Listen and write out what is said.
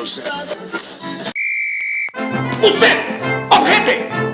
¡Usted! ¡Objete!